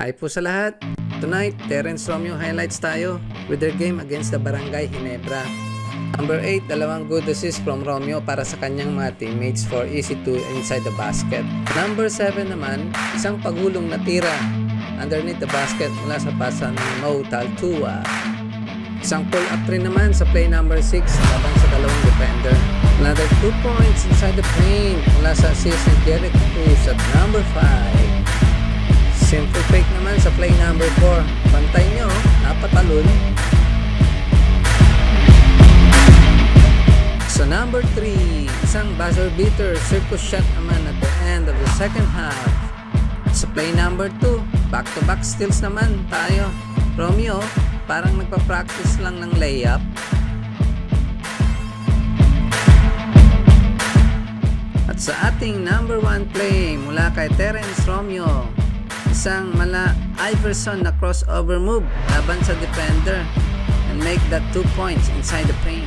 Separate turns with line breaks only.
Hi po sa lahat! Tonight, Terence Romeo highlights tayo with their game against the Barangay Ginebra. Number 8, dalawang good assists from Romeo para sa kanyang mga teammates for easy to inside the basket. Number 7 naman, isang pagulong na tira underneath the basket mula sa pasa ng Mo Taltua. Isang pull-up rin naman sa play number 6 laban sa dalawang defender. Another 2 points inside the paint mula sa assist ni Derek Cruz at number 5. Simple fake naman sa play number 4. Bantay nyo, napatalon. Sa number 3, isang buzzer beater circus shot naman at the end of the second half. Sa play number 2, back-to-back steals naman tayo. Romeo, parang nagpa-practice lang ng layup. At sa ating number 1 play mula kay Terence Romeo, isang mala Iverson na crossover move laban sa defender and make that 2 points inside the paint.